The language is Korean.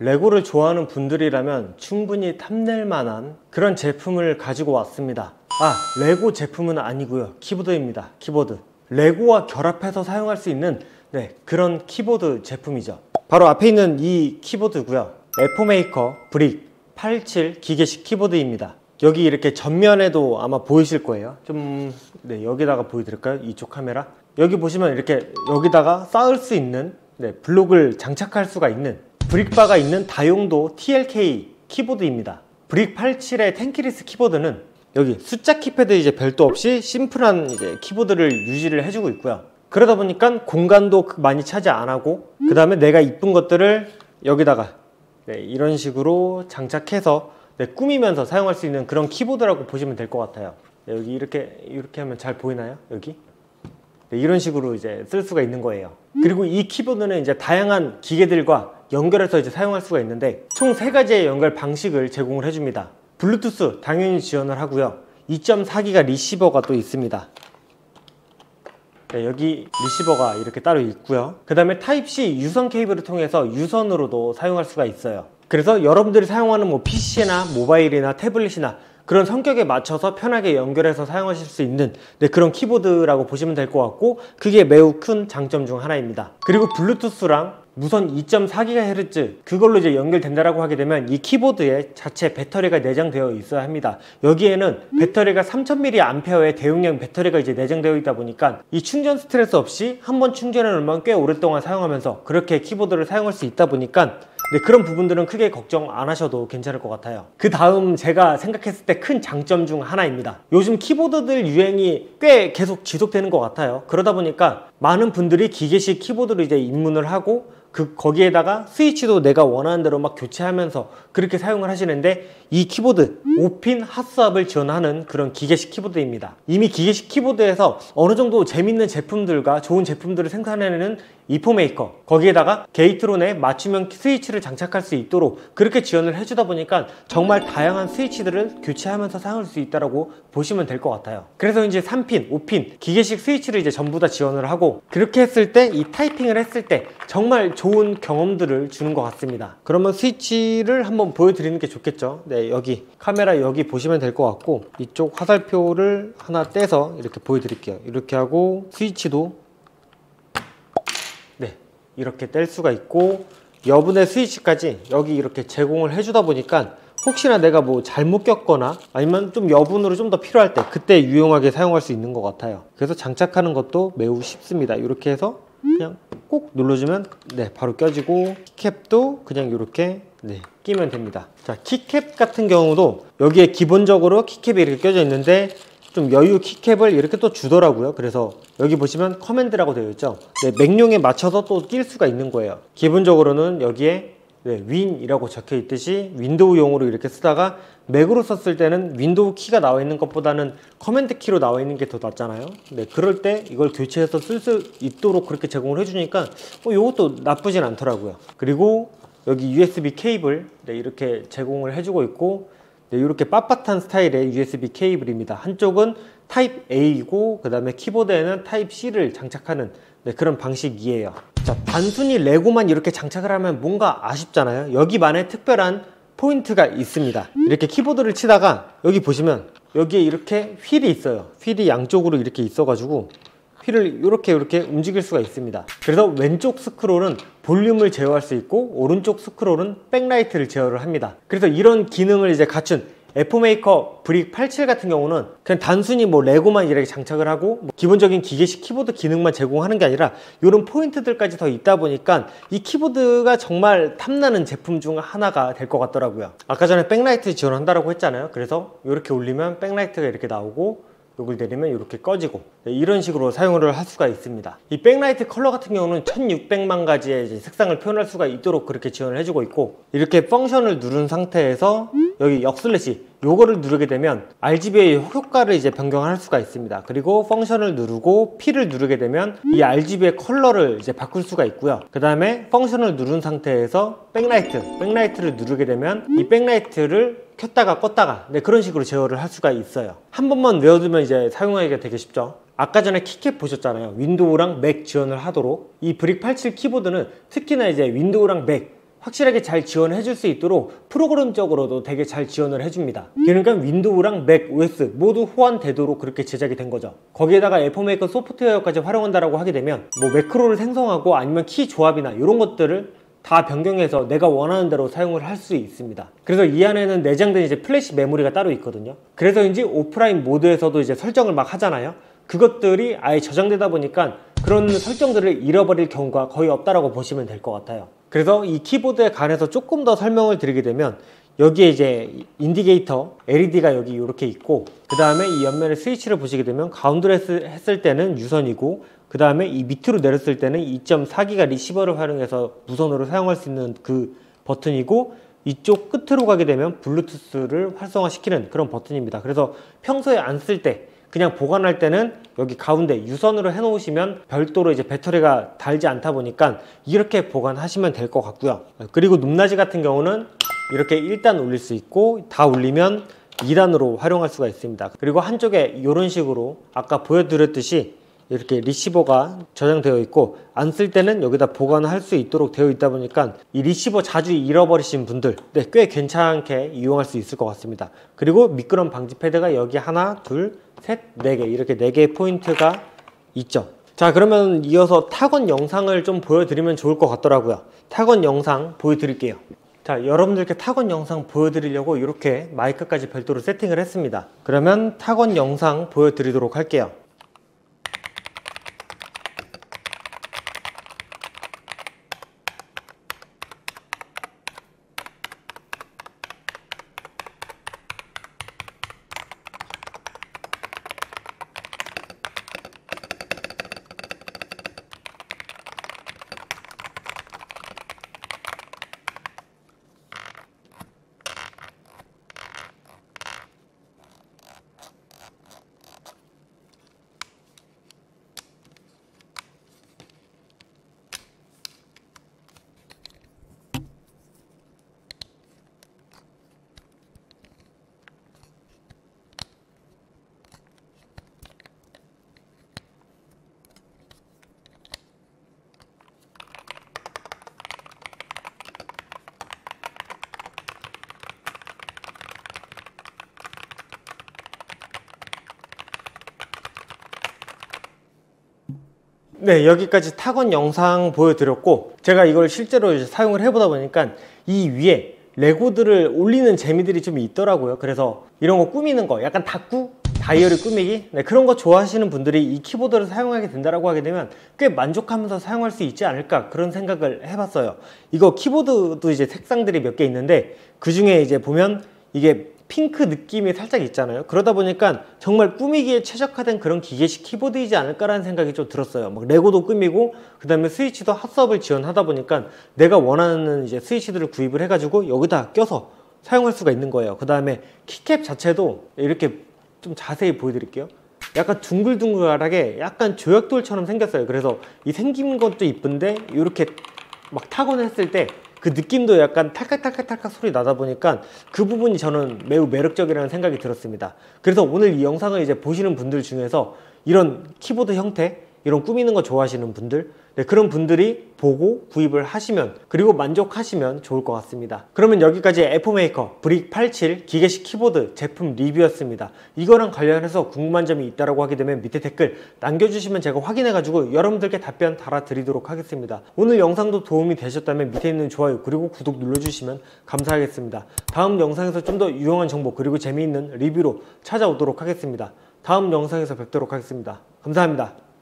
레고를 좋아하는 분들이라면 충분히 탐낼 만한 그런 제품을 가지고 왔습니다. 아, 레고 제품은 아니고요. 키보드입니다. 키보드. 레고와 결합해서 사용할 수 있는 네, 그런 키보드 제품이죠. 바로 앞에 있는 이 키보드고요. EPOMAKER Brick 87 기계식 키보드입니다. 여기 이렇게 전면에도 아마 보이실 거예요. 좀 네, 여기다가 보여드릴까요? 이쪽 카메라. 여기 보시면 이렇게 여기다가 쌓을 수 있는 네, 블록을 장착할 수가 있는 brick bar가 있는 다용도 TKL 키보드입니다. Brick 87의 tenkeyless 키보드는 여기 숫자 키패드 이제 별도 없이 심플한 이제 키보드를 유지를 해주고 있고요. 그러다 보니까 공간도 많이 차지 안 하고 그 다음에 내가 이쁜 것들을 여기다가 네, 이런 식으로 장착해서 네, 꾸미면서 사용할 수 있는 그런 키보드라고 보시면 될 것 같아요. 네, 여기 이렇게 이렇게 하면 잘 보이나요? 여기 네, 이런 식으로 이제 쓸 수가 있는 거예요. 그리고 이 키보드는 이제 다양한 기계들과 연결해서 이제 사용할 수가 있는데 총 세 가지의 연결 방식을 제공을 해줍니다. 블루투스 당연히 지원을 하고요. 2.4기가 리시버가 또 있습니다. 네, 여기 리시버가 이렇게 따로 있고요. 그 다음에 Type-C 유선 케이블을 통해서 유선으로도 사용할 수가 있어요. 그래서 여러분들이 사용하는 뭐 PC나 모바일이나 태블릿이나 그런 성격에 맞춰서 편하게 연결해서 사용하실 수 있는 네, 그런 키보드라고 보시면 될 것 같고 그게 매우 큰 장점 중 하나입니다. 그리고 블루투스랑 무선 2.4GHz 그걸로 이제 연결된다라고 하게 되면 이 키보드에 자체 배터리가 내장되어 있어야 합니다. 여기에는 배터리가 3000mAh의 대용량 배터리가 이제 내장되어 있다 보니까 이 충전 스트레스 없이 한 번 충전해 놓으면 꽤 오랫동안 사용하면서 그렇게 키보드를 사용할 수 있다 보니까 네, 그런 부분들은 크게 걱정 안 하셔도 괜찮을 것 같아요. 그 다음 제가 생각했을 때 큰 장점 중 하나입니다. 요즘 키보드들 유행이 꽤 계속 지속되는 것 같아요. 그러다 보니까 많은 분들이 기계식 키보드를 이제 입문을 하고 그 거기에다가 스위치도 내가 원하는 대로 막 교체하면서 그렇게 사용을 하시는데 이 키보드 5핀 hot swap을 지원하는 그런 기계식 키보드입니다. 이미 기계식 키보드에서 어느 정도 재밌는 제품들과 좋은 제품들을 생산해내는 EPOMAKER 거기에다가 Gateron에 맞춤형 스위치를 장착할 수 있도록 그렇게 지원을 해주다 보니까 정말 다양한 스위치들을 교체하면서 사용할 수 있다고 보시면 될 것 같아요. 그래서 이제 3핀, 5핀 기계식 스위치를 이제 전부 다 지원을 하고 그렇게 했을 때 이 타이핑을 했을 때 정말 좋은 경험들을 주는 것 같습니다. 그러면 스위치를 한번 보여드리는 게 좋겠죠? 네 여기 카메라 여기 보시면 될 것 같고 이쪽 화살표를 하나 떼서 이렇게 보여드릴게요. 이렇게 하고 스위치도 네 이렇게 뗄 수가 있고 여분의 스위치까지 여기 이렇게 제공을 해주다 보니까 혹시나 내가 뭐 잘못 꼈거나 아니면 좀 여분으로 좀 더 필요할 때 그때 유용하게 사용할 수 있는 것 같아요. 그래서 장착하는 것도 매우 쉽습니다. 이렇게 해서 그냥 꼭 눌러주면 네 바로 껴지고 keycap도 그냥 이렇게 네 끼면 됩니다. 자 keycap 같은 경우도 여기에 기본적으로 keycap이 이렇게 껴져 있는데 좀 여유 keycap을 이렇게 또 주더라고요. 그래서 여기 보시면 command라고 되어 있죠. 네, Mac용에 맞춰서 또 낄 수가 있는 거예요. 기본적으로는 여기에 네, Win이라고 적혀 있듯이 Windows용으로 이렇게 쓰다가 Mac으로 썼을 때는 Windows 키가 나와 있는 것보다는 command 키로 나와 있는 게 더 낫잖아요. 네, 그럴 때 이걸 교체해서 쓸 수 있도록 그렇게 제공을 해주니까 어, 이것도 나쁘진 않더라고요. 그리고 여기 USB 케이블 네, 이렇게 제공을 해주고 있고 네, 이렇게 빳빳한 스타일의 USB 케이블입니다. 한쪽은 타입 A이고 그 다음에 키보드에는 타입 C를 장착하는 네, 그런 방식이에요. 자 단순히 레고만 이렇게 장착을 하면 뭔가 아쉽잖아요. 여기만의 특별한 포인트가 있습니다. 이렇게 키보드를 치다가 여기 보시면 여기에 이렇게 휠이 있어요. 휠이 양쪽으로 이렇게 있어 가지고 휠을 이렇게 이렇게 움직일 수가 있습니다. 그래서 왼쪽 스크롤은 볼륨을 제어할 수 있고 오른쪽 스크롤은 backlight를 제어를 합니다. 그래서 이런 기능을 이제 갖춘 EPOMAKER Brick 87 같은 경우는 그냥 단순히 뭐 레고만 이렇게 장착을 하고 뭐 기본적인 기계식 키보드 기능만 제공하는 게 아니라 이런 포인트들까지 더 있다 보니까 이 키보드가 정말 탐나는 제품 중 하나가 될 것 같더라고요. 아까 전에 백라이트 지원한다고 했잖아요. 그래서 이렇게 올리면 backlight가 이렇게 나오고 이걸 내리면 이렇게 꺼지고 네, 이런 식으로 사용을 할 수가 있습니다. 이 백라이트 컬러 같은 경우는 1600만 가지의 색상을 표현할 수가 있도록 그렇게 지원을 해주고 있고 이렇게 function을 누른 상태에서 여기 역슬래시 요거를 누르게 되면 RGB의 효과를 이제 변경할 수가 있습니다. 그리고 function을 누르고 P를 누르게 되면 이 RGB의 컬러를 이제 바꿀 수가 있고요. 그 다음에 function을 누른 상태에서 backlight backlight를 누르게 되면 이 backlight를 켰다가 껐다가 네, 그런 식으로 제어를 할 수가 있어요. 한 번만 외워두면 이제 사용하기가 되게 쉽죠? 아까 전에 keycap 보셨잖아요. Windows랑 Mac 지원을 하도록. 이 Brick 87 키보드는 특히나 이제 Windows랑 Mac 확실하게 잘 지원해 줄 수 있도록 프로그램적으로도 되게 잘 지원을 해줍니다. 그러니까 윈도우랑 맥 OS 모두 호환되도록 그렇게 제작이 된 거죠. 거기에다가 EPOMAKER 소프트웨어까지 활용한다라고 하게 되면 뭐 매크로를 생성하고 아니면 키 조합이나 이런 것들을 다 변경해서 내가 원하는 대로 사용을 할 수 있습니다. 그래서 이 안에는 내장된 이제 플래시 메모리가 따로 있거든요. 그래서인지 오프라인 모드에서도 이제 설정을 막 하잖아요. 그것들이 아예 저장되다 보니까 그런 설정들을 잃어버릴 경우가 거의 없다라고 보시면 될 것 같아요. 그래서 이 키보드에 관해서 조금 더 설명을 드리게 되면 여기에 이제 indicator LED가 여기 이렇게 있고 그 다음에 이 옆면에 스위치를 보시게 되면 가운데로 했을 때는 유선이고 그 다음에 이 밑으로 내렸을 때는 2.4기가 리시버를 활용해서 무선으로 사용할 수 있는 그 버튼이고 이쪽 끝으로 가게 되면 블루투스를 활성화시키는 그런 버튼입니다. 그래서 평소에 안 쓸때 그냥 보관할 때는 여기 가운데 유선으로 해 놓으시면 별도로 이제 배터리가 달지 않다 보니까 이렇게 보관하시면 될 것 같고요. 그리고 높낮이 같은 경우는 이렇게 1단 올릴 수 있고 다 올리면 2단으로 활용할 수가 있습니다. 그리고 한쪽에 이런 식으로 아까 보여드렸듯이 이렇게 리시버가 저장되어 있고 안 쓸 때는 여기다 보관할 수 있도록 되어 있다 보니까 이 리시버 자주 잃어버리신 분들 네, 꽤 괜찮게 이용할 수 있을 것 같습니다. 그리고 미끄럼 방지 패드가 여기 하나, 둘, 셋, 네 개 이렇게 네 개의 포인트가 있죠. 자 그러면 이어서 타건 영상을 좀 보여드리면 좋을 것 같더라고요. 타건 영상 보여드릴게요. 자 여러분들께 타건 영상 보여드리려고 이렇게 마이크까지 별도로 세팅을 했습니다. 그러면 타건 영상 보여드리도록 할게요. 네, 여기까지 타건 영상 보여드렸고 제가 이걸 실제로 사용을 해보다 보니까 이 위에 레고들을 올리는 재미들이 좀 있더라고요. 그래서 이런 거 꾸미는 거, 약간 다꾸 다이어리 꾸미기 네, 그런 거 좋아하시는 분들이 이 키보드를 사용하게 된다라고 하게 되면 꽤 만족하면서 사용할 수 있지 않을까 그런 생각을 해봤어요. 이거 키보드도 이제 색상들이 몇 개 있는데 그 중에 이제 보면 이게 핑크 느낌이 살짝 있잖아요. 그러다 보니까 정말 꾸미기에 최적화된 그런 기계식 키보드이지 않을까라는 생각이 좀 들었어요. 막 레고도 꾸미고 그 다음에 스위치도 핫섭을 지원하다 보니까 내가 원하는 이제 스위치들을 구입을 해가지고 여기다 껴서 사용할 수가 있는 거예요. 그 다음에 키캡 자체도 이렇게 좀 자세히 보여드릴게요. 약간 둥글둥글하게 약간 조약돌처럼 생겼어요. 그래서 이 생긴 것도 이쁜데 이렇게 막 타곤 했을 때 그 느낌도 약간 탈칵탈칵탈칵 소리 나다 보니까 그 부분이 저는 매우 매력적이라는 생각이 들었습니다. 그래서 오늘 이 영상을 이제 보시는 분들 중에서 이런 키보드 형태 이런 꾸미는 거 좋아하시는 분들 네, 그런 분들이 보고 구입을 하시면 그리고 만족하시면 좋을 것 같습니다. 그러면 여기까지 EPOMAKER Brick 87 기계식 키보드 제품 리뷰였습니다. 이거랑 관련해서 궁금한 점이 있다고 하게 되면 밑에 댓글 남겨주시면 제가 확인해 가지고 여러분들께 답변 달아 드리도록 하겠습니다. 오늘 영상도 도움이 되셨다면 밑에 있는 좋아요 그리고 구독 눌러주시면 감사하겠습니다. 다음 영상에서 좀 더 유용한 정보 그리고 재미있는 리뷰로 찾아오도록 하겠습니다. 다음 영상에서 뵙도록 하겠습니다. 감사합니다